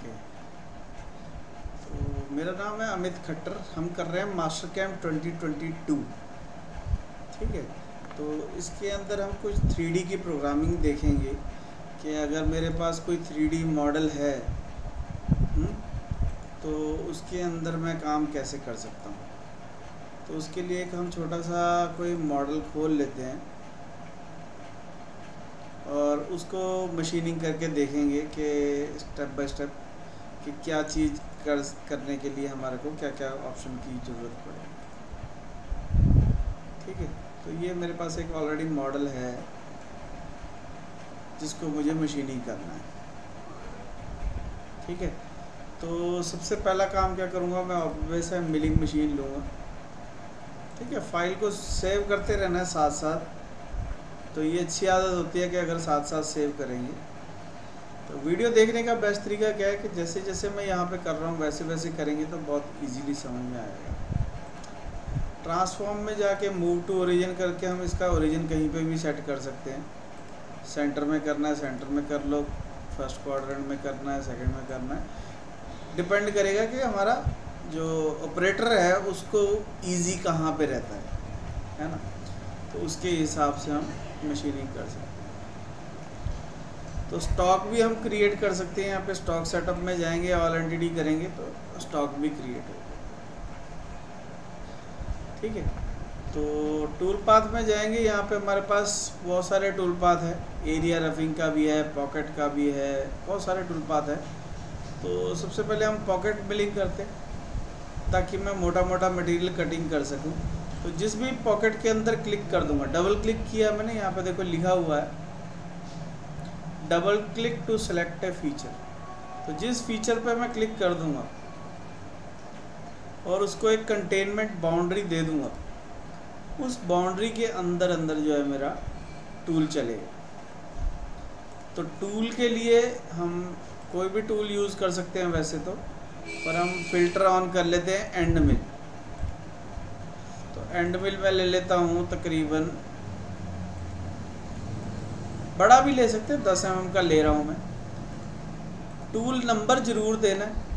Okay तो मेरा नाम है अमित खट्टर। हम कर रहे हैं मास्टर कैम्प 2022 ठीक है? तो इसके अंदर हम कुछ थ्री की प्रोग्रामिंग देखेंगे कि अगर मेरे पास कोई थ्री मॉडल है हुँ? हम्म, तो उसके अंदर मैं काम कैसे कर सकता हूँ? तो उसके लिए एक हम छोटा सा कोई मॉडल खोल लेते हैं और उसको मशीनिंग करके देखेंगे कि स्टेप बाय स्टेप कि क्या चीज़ कर, करने के लिए हमारे को क्या क्या ऑप्शन की ज़रूरत पड़ेगी ठीक है? तो ये मेरे पास एक ऑलरेडी मॉडल है, जिसको मुझे मशीनिंग करना है। ठीक है? तो सबसे पहला काम क्या करूँगा, मैं वैसे मिलिंग मशीन लूँगा। ठीक है? फ़ाइल को सेव करते रहना है साथ साथ तो ये अच्छी आदत होती है कि अगर साथ साथ सेव करेंगे तो वीडियो देखने का बेस्ट तरीका क्या है कि जैसे जैसे मैं यहाँ पे कर रहा हूँ, वैसे वैसे करेंगे तो बहुत इजीली समझ में आएगा। ट्रांसफॉर्म में जाके मूव टू ओरिजिन करके हम इसका ओरिजिन कहीं पे भी सेट कर सकते हैं। सेंटर में करना है सेंटर में कर लो। फ़र्स्ट क्वाड्रेंट में करना है सेकंड में करना है। डिपेंड करेगा कि हमारा जो ऑपरेटर है, उसको ईजी कहाँ पर रहता है है ना? तो उसके हिसाब से हम मशीनिंग कर सकते हैं। तो स्टॉक भी हम क्रिएट कर सकते हैं, यहाँ पे स्टॉक सेटअप में जाएँगे ऑल एंटिटी करेंगे तो स्टॉक भी क्रिएट होगा। ठीक है? तो टूल पाथ में जाएँगे, यहाँ पे हमारे पास बहुत सारे टूल पाथ है। एरिया रफिंग का भी है पॉकेट का भी है, बहुत सारे टूल पाथ है। तो सबसे पहले हम पॉकेट बिलिंग करते हैं, ताकि मैं मोटा मोटा मटेरियल कटिंग कर सकूँ। तो जिस भी पॉकेट के अंदर क्लिक कर दूँगा डबल क्लिक किया मैंने, यहाँ पे देखो लिखा हुआ है। Double click to select a feature तो जिस फीचर पे मैं क्लिक कर दूँगा, और उसको एक कंटेनमेंट बाउंड्री दे दूँगा, उस बाउंड्री के अंदर अंदर जो है मेरा टूल चलेगा। तो टूल के लिए हम कोई भी टूल यूज़ कर सकते हैं वैसे तो पर हम फ़िल्टर ऑन कर लेते हैं एंड मिल तो एंड मिल में ले लेता हूँ तकरीबन बड़ा भी ले सकते हैं, दस एम का ले रहा हूँ मैं। टूल नंबर ज़रूर देना है।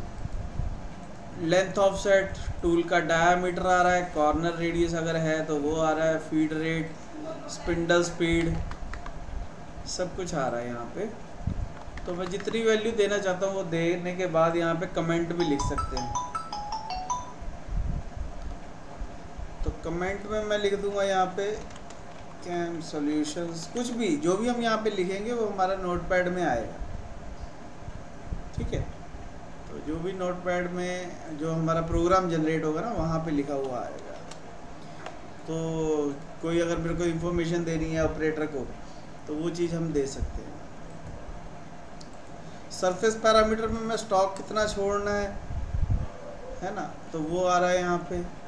लेंथ ऑफ़ सेट टूल का डायामीटर आ रहा है कॉर्नर रेडियस अगर है तो वो आ रहा है फ़ीड रेट स्पिंडल स्पीड सब कुछ आ रहा है यहाँ पे। तो मैं जितनी वैल्यू देना चाहता हूँ वो देने के बाद यहाँ पे कमेंट भी लिख सकते हैं। तो कमेंट में मैं लिख दूँगा यहाँ पे कैम सॉल्यूशंस कुछ भी, जो भी हम यहाँ पे लिखेंगे, वो हमारा नोटपैड में आएगा। ठीक है? तो जो भी नोटपैड में जो हमारा प्रोग्राम जनरेट होगा ना, वहाँ पे लिखा हुआ आएगा। तो कोई अगर मेरे को इन्फॉर्मेशन देनी है ऑपरेटर को तो वो चीज़ हम दे सकते हैं। सरफेस पैरामीटर में मैं स्टॉक कितना छोड़ना है है ना? तो वो आ रहा है यहाँ पे।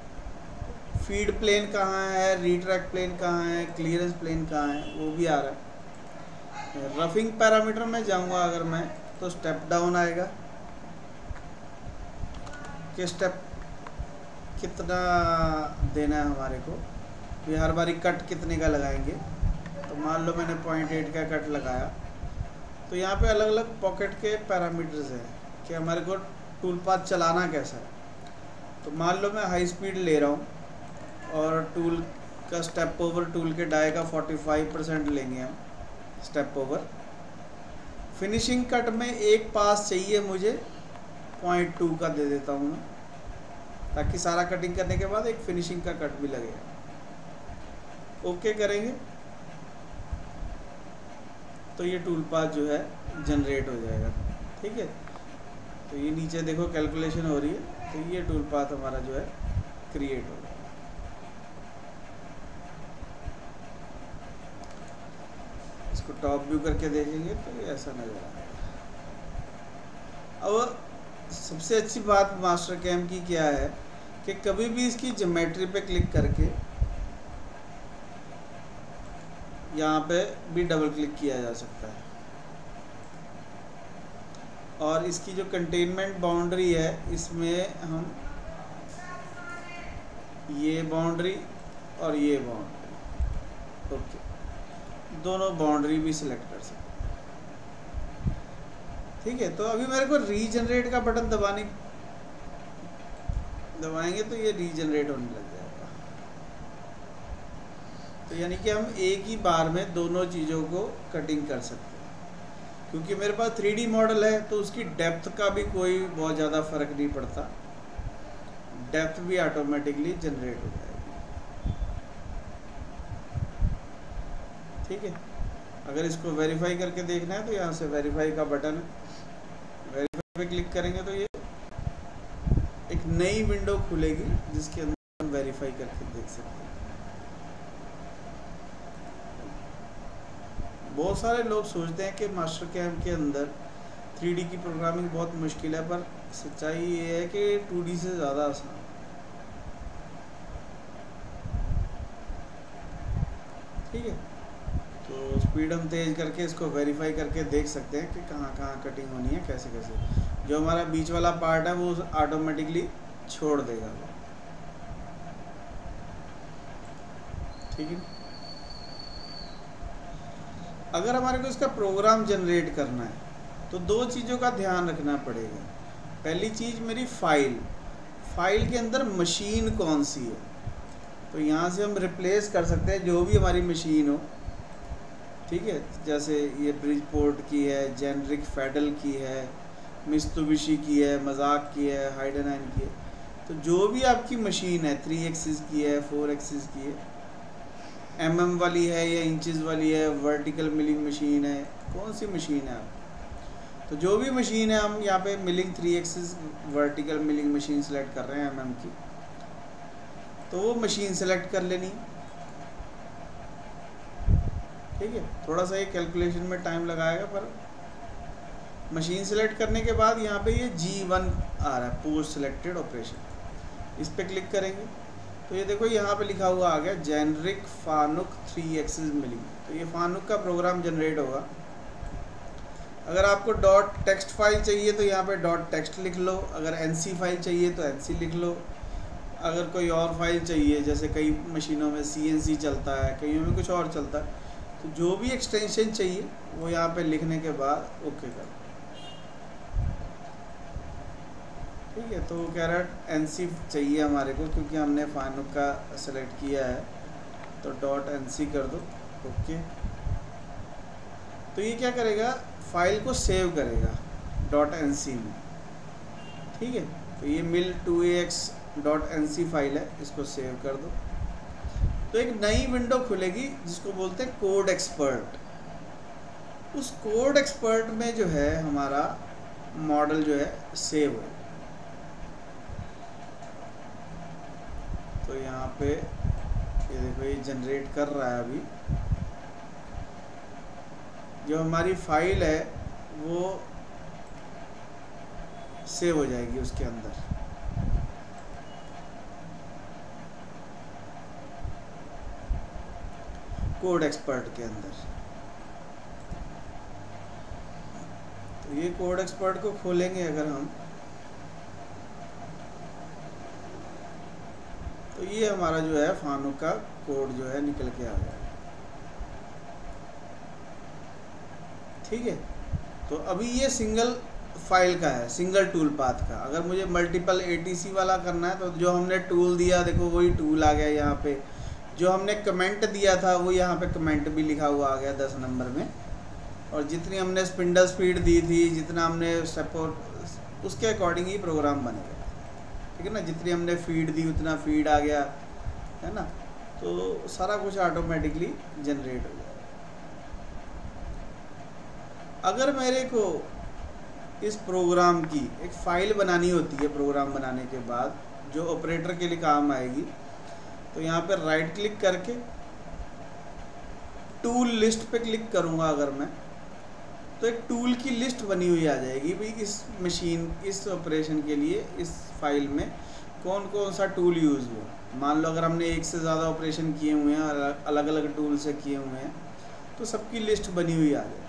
फ़ीड प्लेन कहाँ है, रीट्रैक प्लेन कहाँ है, क्लियरेंस प्लेन कहाँ है, वो भी आ रहा है। रफिंग पैरामीटर में जाऊँगा अगर मैं तो स्टेप डाउन आएगा। कि स्टेप कितना देना है हमारे को ये हर बारी कट कितने का लगाएँगे। तो मान लो मैंने पॉइंट एट का कट लगाया। तो यहाँ पे अलग अलग पॉकेट के पैरामीटर्स हैं कि हमारे को टूल पाथ चलाना कैसा है। तो मान लो मैं हाई स्पीड ले रहा हूँ। और टूल का स्टेप ओवर टूल के डाई का 45 परसेंट लेंगे हम स्टेप ओवर फिनिशिंग कट में एक पास चाहिए मुझे पॉइंट टू का दे देता हूँ मैं, ताकि सारा कटिंग करने के बाद एक फिनिशिंग का कट भी लगेगा ओके करेंगे? तो ये टूल पाथ जो है जनरेट हो जाएगा, ठीक है? तो ये नीचे देखो कैलकुलेशन हो रही है तो ये टूल पाथ हमारा जो है क्रिएट हो इसको टॉप व्यू करके देखेंगे तो ऐसा नज़र आएगा अब सबसे अच्छी बात मास्टर कैम की क्या है कि कभी भी इसकी जोमेट्री पे क्लिक करके यहाँ पे भी डबल क्लिक किया जा सकता है। और इसकी जो कंटेनमेंट बाउंड्री है, इसमें हम ये बाउंड्री और ये बाउंड्री ओके दोनों बाउंड्री भी सिलेक्ट कर सकते ठीक है तो अभी मेरे को रीजनरेट का बटन दबाने दबाएँगे तो ये रीजनरेट होने लग जाएगा। तो यानी कि हम एक ही बार में दोनों चीज़ों को कटिंग कर सकते हैं। क्योंकि मेरे पास थ्री मॉडल है तो उसकी डेप्थ का भी कोई बहुत ज़्यादा फ़र्क नहीं पड़ता। डेप्थ भी ऑटोमेटिकली जनरेट हो जाएगी। ठीक है। अगर इसको वेरीफाई करके देखना है तो यहाँ से वेरीफाई का बटन है। वेरीफाई पे क्लिक करेंगे तो ये एक नई विंडो खुलेगी जिसके अंदर हम वेरीफाई करके देख सकते हैं। बहुत सारे लोग सोचते हैं कि मास्टर कैम्प के अंदर थ्री की प्रोग्रामिंग बहुत मुश्किल है, पर सच्चाई ये है कि टू से ज़्यादा आसान ठीक है तो स्पीड हम तेज़ करके इसको वेरीफाई करके देख सकते हैं कि कहाँ कहाँ कटिंग होनी है, कैसे कैसे। जो हमारा बीच वाला पार्ट है, वो ऑटोमेटिकली छोड़ देगा। वो ठीक है? अगर हमारे को इसका प्रोग्राम जनरेट करना है तो दो चीज़ों का ध्यान रखना पड़ेगा। पहली चीज़ मेरी फ़ाइल फ़ाइल के अंदर मशीन कौन सी है? तो यहाँ से हम रिप्लेस कर सकते हैं, जो भी हमारी मशीन हो। ठीक है? जैसे ये ब्रिज पोर्ट की है जेनरिक फेडल की है मिस्तुबिशी की है मज़ाक की है हाइडनाइन की है। तो जो भी आपकी मशीन है थ्री एक्सिस की है फोर एक्सिस की है एम mm वाली है या इंचज़ वाली है वर्टिकल मिलिंग मशीन है, कौन सी मशीन है आप तो जो भी मशीन है, हम यहाँ पे milling three axis vertical milling machine select कर रहे हैं एम mm की। तो वो मशीन सेलेक्ट कर लेनी। ठीक है? थोड़ा सा ये कैलकुलेशन में टाइम लगाएगा पर मशीन सेलेक्ट करने के बाद यहाँ पे ये जी वन आ रहा है पोस्ट सेलेक्टेड ऑपरेशन इस पर क्लिक करेंगे। तो ये देखो, यहाँ पे लिखा हुआ आ गया generic Fanuc three axis milling तो ये फानुक का प्रोग्राम जनरेट होगा। अगर आपको डॉट टेक्स्ट फ़ाइल चाहिए तो यहाँ पे डॉट टेक्स्ट लिख लो। अगर एनसी फ़ाइल चाहिए तो एनसी लिख लो। अगर कोई और फ़ाइल चाहिए, जैसे कई मशीनों में सीएनसी चलता है, कईयों में कुछ और चलता है तो जो भी एक्सटेंशन चाहिए, वो यहाँ पे लिखने के बाद ओके कर। ठीक है तो कह रहा है एन चाहिए हमारे को, क्योंकि हमने फाइनुक का सेलेक्ट किया है। तो डॉट एनसी कर दो। ओके तो ये क्या करेगा? फ़ाइल को सेव करेगा डॉट एनसी में। ठीक है तो ये mill two X dot NC file है, इसको सेव कर दो। तो एक नई विंडो खुलेगी, जिसको बोलते हैं कोड एक्सपर्ट उस कोड एक्सपर्ट में जो है, हमारा मॉडल जो है सेव है. तो यहाँ पे, ये देखो, ये जनरेट कर रहा है अभी. जो हमारी फ़ाइल है, वो सेव हो जाएगी उसके अंदर. कोड एक्सपर्ट के अंदर। तो ये कोड एक्सपर्ट को खोलेंगे अगर हम तो ये हमारा जो है फानू का कोड जो है निकल के आ गया। ठीक है? तो अभी ये सिंगल फ़ाइल का है सिंगल टूल पाथ का। अगर मुझे मल्टीपल एटीसी वाला करना है तो जो हमने टूल दिया, देखो वही टूल आ गया यहाँ पे। जो हमने कमेंट दिया था, वो यहाँ पे कमेंट भी लिखा हुआ आ गया दस नंबर में। और जितनी हमने स्पिंडल स्पीड दी थी, जितना हमने सपोर्ट उसके अकॉर्डिंग ही प्रोग्राम बनेगा ठीक है ना? जितनी हमने फ़ीड दी, उतना फ़ीड आ गया। है ना? तो सारा कुछ ऑटोमेटिकली जनरेट हो गया। अगर मेरे को इस प्रोग्राम की एक फ़ाइल बनानी होती है प्रोग्राम बनाने के बाद, जो ऑपरेटर के लिए काम आएगी तो यहाँ पे राइट क्लिक करके टूल लिस्ट पे क्लिक करूँगा अगर मैं तो एक टूल की लिस्ट बनी हुई आ जाएगी भाई इस मशीन इस ऑपरेशन के लिए, इस फ़ाइल में कौन कौन सा टूल यूज़ हुआ। मान लो अगर हमने एक से ज़्यादा ऑपरेशन किए हुए हैं, और अलग अलग टूल से किए हुए हैं तो सबकी लिस्ट बनी हुई आ जाएगी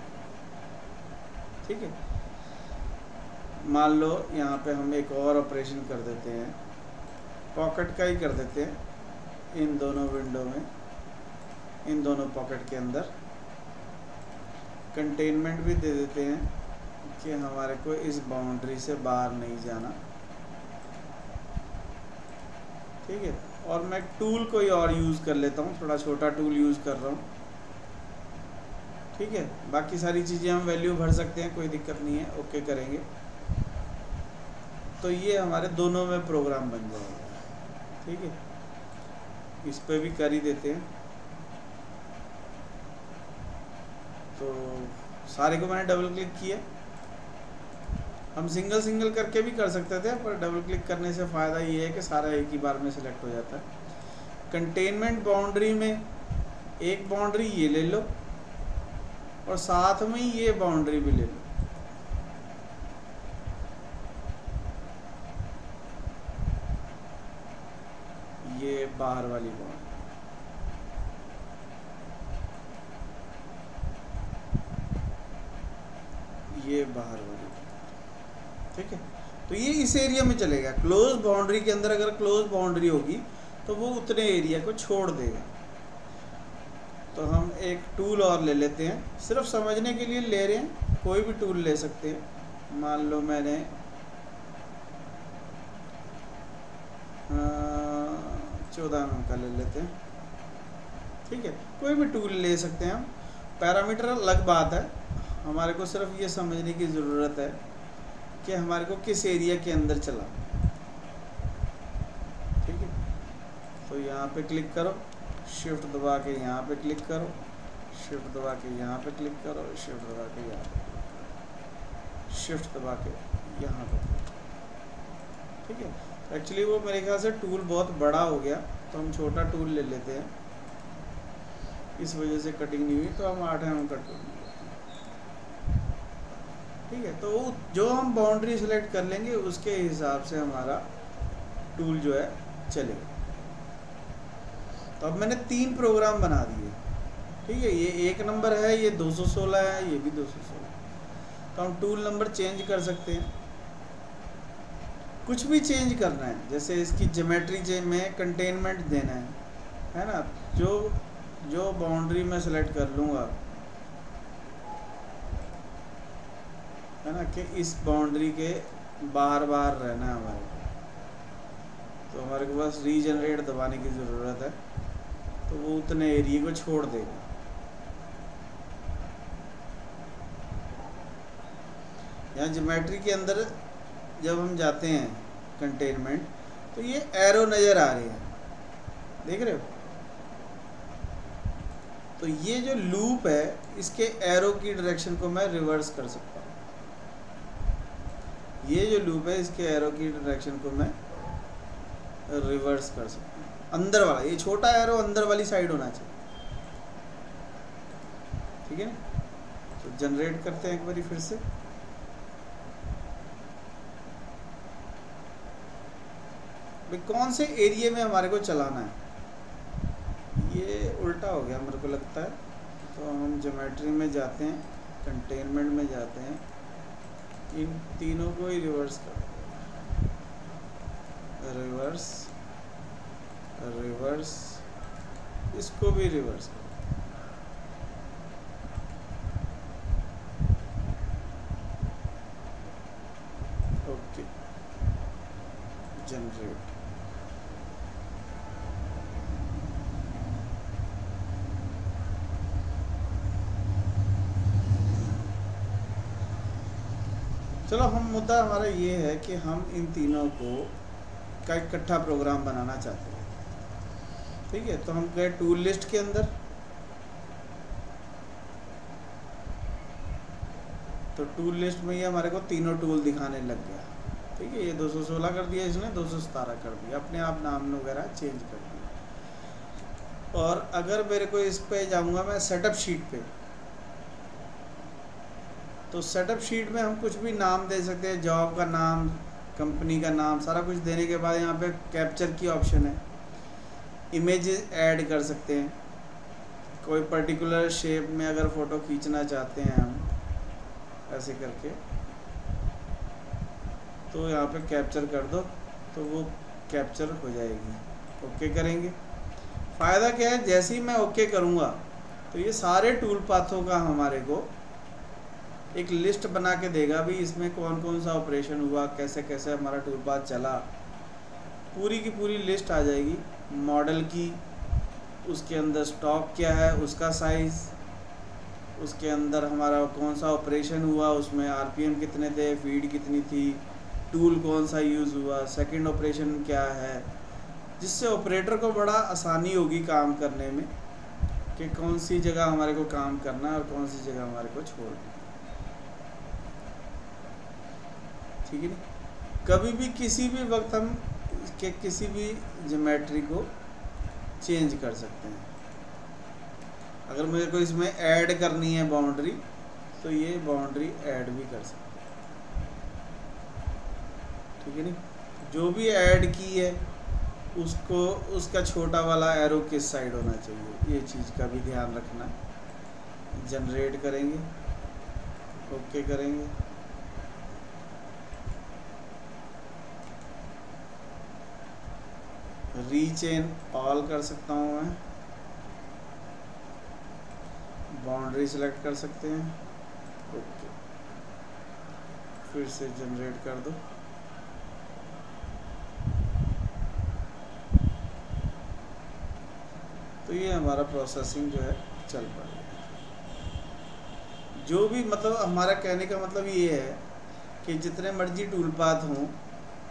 ठीक है? मान लो यहाँ पे हम एक और ऑपरेशन कर देते हैं पॉकेट का ही कर देते हैं। इन दोनों विंडो में, इन दोनों पॉकेट के अंदर कंटेनमेंट भी दे देते हैं कि हमारे को इस बाउंड्री से बाहर नहीं जाना। ठीक है? और मैं टूल कोई और यूज़ कर लेता हूँ, थोड़ा छोटा टूल यूज़ कर रहा हूँ। ठीक है? बाकी सारी चीज़ें हम वैल्यू भर सकते हैं, कोई दिक्कत नहीं है ओके करेंगे। तो ये हमारे दोनों में प्रोग्राम बन जाएगा। ठीक है? इस पर भी कर ही देते हैं। तो सारे को मैंने डबल क्लिक किया। हम सिंगल सिंगल करके भी कर सकते थे, पर डबल क्लिक करने से फ़ायदा ये है कि सारा एक ही बार में सिलेक्ट हो जाता है। कंटेनमेंट बाउंड्री में एक बाउंड्री ये ले लो, और साथ में ये बाउंड्री भी ले लो ये बाहर वाली बाउंड्री ये बाहर वाली ठीक है? तो ये इस एरिया में चलेगा। क्लोज बाउंड्री के अंदर अगर क्लोज बाउंड्री होगी तो वो उतने एरिया को छोड़ देगा। तो हम एक टूल और ले लेते हैं। सिर्फ़ समझने के लिए ले रहे हैं, कोई भी टूल ले सकते हैं। मान लो मैंने चौदह एम का ले लेते हैं। ठीक है, कोई भी टूल ले सकते हैं हम। पैरामीटर अलग बात है। हमारे को सिर्फ़ ये समझने की ज़रूरत है कि हमारे को किस एरिया के अंदर चला। ठीक है तो यहाँ पे क्लिक करो शिफ्ट दबा के यहाँ पे क्लिक करो शिफ्ट दबा के यहाँ पे क्लिक करो शिफ्ट दबा के यहाँ पे शिफ्ट दबा के यहाँ पे ठीक है एक्चुअली वो मेरे ख्याल से टूल बहुत बड़ा हो गया तो हम छोटा टूल ले लेते हैं। इस वजह से कटिंग नहीं हुई तो हम आठ एम का टूल ठीक है तो जो हम बाउंड्री सेलेक्ट कर लेंगे, उसके हिसाब से हमारा टूल जो है चलेगा। तो अब मैंने तीन प्रोग्राम बना दिए। ठीक है, ये एक नंबर है, ये 216 है, ये भी 216 तो हम टूल नंबर चेंज कर सकते हैं। कुछ भी चेंज करना है। जैसे इसकी जोमेट्री जे में कंटेनमेंट देना है है ना? जो जो बाउंड्री में सेलेक्ट कर लूँगा, है ना? कि इस बाउंड्री के बाहर बाहर रहना है हमारे। तो हमारे को बस रीजनरेट दबाने की ज़रूरत है। तो वो उतने एरिए को छोड़ देगा। यहाँ जोमेट्री के अंदर जब हम जाते हैं कंटेनमेंट तो ये एरो नज़र आ रही है। देख रहे हो? तो ये जो लूप है, इसके एरो की डायरेक्शन को मैं रिवर्स कर सकता हूँ। ये जो लूप है, इसके एरो की डायरेक्शन को मैं रिवर्स कर सकता हूँ। अंदर वाला, ये छोटा एरो अंदर वाली साइड होना चाहिए। ठीक है? तो जनरेट करते हैं एक बारी फिर से। भाई, कौन से एरिए में हमारे को चलाना है? ये उल्टा हो गया मेरे को लगता है। तो हम जोमेट्री में जाते हैं कंटेनमेंट में जाते हैं। इन तीनों को ही रिवर्स कर रिवर्स रिवर्स इसको भी रिवर्स कर ओके जनरेट चलो हम मुद्दा हमारा ये है कि हम इन तीनों को का इकट्ठा प्रोग्राम बनाना चाहते हैं। ठीक है तो हम गए टूल लिस्ट के अंदर। तो टूल लिस्ट में ये हमारे को तीनों टूल दिखाने लग गया। ठीक है, ये 216 कर दिया इसने 217 कर दिया। अपने आप नाम वगैरह चेंज कर दिया। और अगर मेरे को इस पे जाऊँगा मैं सेटअप शीट पे तो सेटअप शीट में हम कुछ भी नाम दे सकते हैं जॉब का नाम कंपनी का नाम, सारा कुछ देने के बाद यहाँ पे कैप्चर की ऑप्शन है। इमेज ऐड कर सकते हैं। कोई पर्टिकुलर शेप में अगर फ़ोटो खींचना चाहते हैं हम, ऐसे करके तो यहाँ पे कैप्चर कर दो तो वो कैप्चर हो जाएगी। ओके करेंगे। फ़ायदा क्या है? जैसे ही मैं ओके करूँगा तो ये सारे टूल पाथों का हमारे को एक लिस्ट बना के देगा भी इसमें कौन कौन सा ऑपरेशन हुआ कैसे कैसे हमारा टूल पाथ चला। पूरी की पूरी लिस्ट आ जाएगी। मॉडल की, उसके अंदर स्टॉक क्या है, उसका साइज़ उसके अंदर हमारा कौन सा ऑपरेशन हुआ, उसमें आरपीएम कितने थे फ़ीड कितनी थी टूल कौन सा यूज़ हुआ सेकंड ऑपरेशन क्या है, जिससे ऑपरेटर को बड़ा आसानी होगी काम करने में कि कौन सी जगह हमारे को काम करना है और कौन सी जगह हमारे को छोड़ना ठीक है ना? कभी भी किसी भी वक्त हम के किसी भी जोमेट्री को चेंज कर सकते हैं। अगर मुझे को इसमें ऐड करनी है बाउंड्री तो ये बाउंड्री ऐड भी कर सकते हैं। ठीक है नहीं जो भी ऐड की है, उसको, उसका छोटा वाला एरो किस साइड होना चाहिए? ये चीज़ का भी ध्यान रखना। जनरेट करेंगे। ओके करेंगे। रीचेन ऑल कर सकता हूँ मैं। बाउंड्री सेलेक्ट कर सकते हैं। ओके। फिर से जनरेट कर दो। तो ये हमारा प्रोसेसिंग जो है, चल पा रहा है। जो भी मतलब हमारा कहने का मतलब ये है कि जितने मर्ज़ी टूल पाथ हों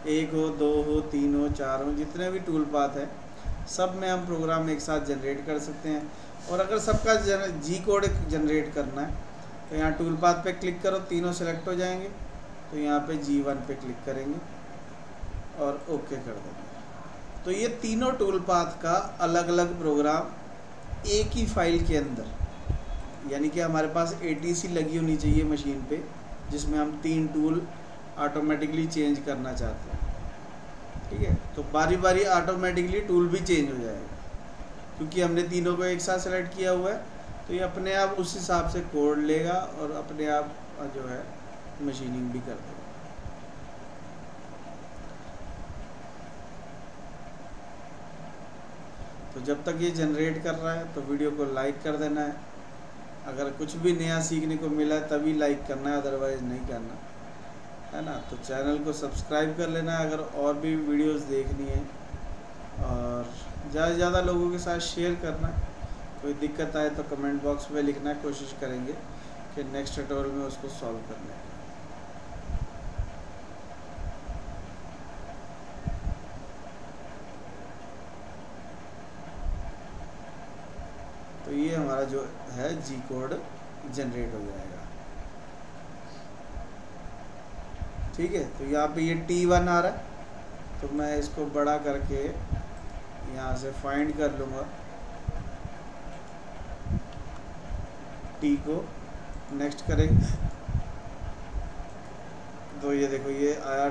एक हो, दो हो, तीन हो, चार हो, जितने भी टूल पाथ है, सब में हम प्रोग्राम एक साथ जनरेट कर सकते हैं। और अगर सबका जन जी कोड जनरेट करना है तो यहाँ टूल पाथ पे क्लिक करो, तीनों सेलेक्ट हो जाएँगे तो यहाँ पे जी वन पे क्लिक करेंगे और ओके कर देंगे। तो ये तीनों टूल पाथ का अलग अलग प्रोग्राम एक ही फ़ाइल के अंदर, यानी कि हमारे पास ए लगी होनी चाहिए मशीन पे, जिसमें हम तीन टूल ऑटोमेटिकली चेंज करना चाहते हैं। ठीक है? तो बारी बारी ऑटोमेटिकली टूल भी चेंज हो जाएगा। क्योंकि हमने तीनों को एक साथ सेलेक्ट किया हुआ है तो ये अपने आप उस हिसाब से कोड लेगा और अपने आप जो है मशीनिंग भी कर देगा। तो जब तक ये जनरेट कर रहा है तो वीडियो को लाइक कर देना है। अगर कुछ भी नया सीखने को मिला है, तभी लाइक करना है अदरवाइज़ नहीं करना। है ना? तो चैनल को सब्सक्राइब कर लेना अगर और भी वीडियोस देखनी है। और ज़्यादा से ज़्यादा लोगों के साथ शेयर करना। कोई दिक्कत आए तो कमेंट बॉक्स में लिखना, कोशिश करेंगे कि नेक्स्ट ट्यूटोरियल में उसको सॉल्व करने का तो ये हमारा जो है जी कोड जनरेट हो जाएगा। ठीक है? तो यहाँ पे ये टी वन आ रहा है। तो मैं इसको बड़ा करके यहाँ से फाइंड कर लूँगा। टी को नेक्स्ट करेंगे तो ये देखो, ये आया।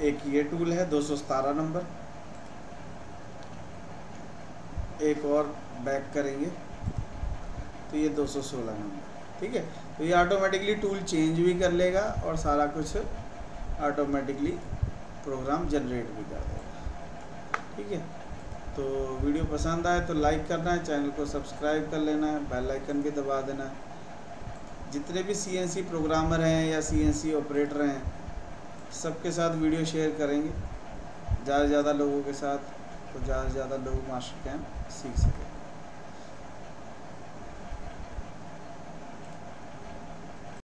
एक ये टूल है, दो नंबर एक और बैक करेंगे। तो ये 216 नंबर ठीक है? तो ये ऑटोमेटिकली टूल चेंज भी कर लेगा और सारा कुछ ऑटोमेटिकली प्रोग्राम जनरेट भी कर देगा। ठीक है? तो वीडियो पसंद आए तो लाइक करना है चैनल को सब्सक्राइब कर लेना है बेल आइकन भी दबा देना है। जितने भी सीएनसी प्रोग्रामर हैं या सीएनसी ऑपरेटर हैं, सबके साथ वीडियो शेयर करेंगे। ज़्यादा से ज़्यादा लोगों के साथ तो ज़्यादा से ज़्यादा लोग मास्टर कैम्प सीख सकें।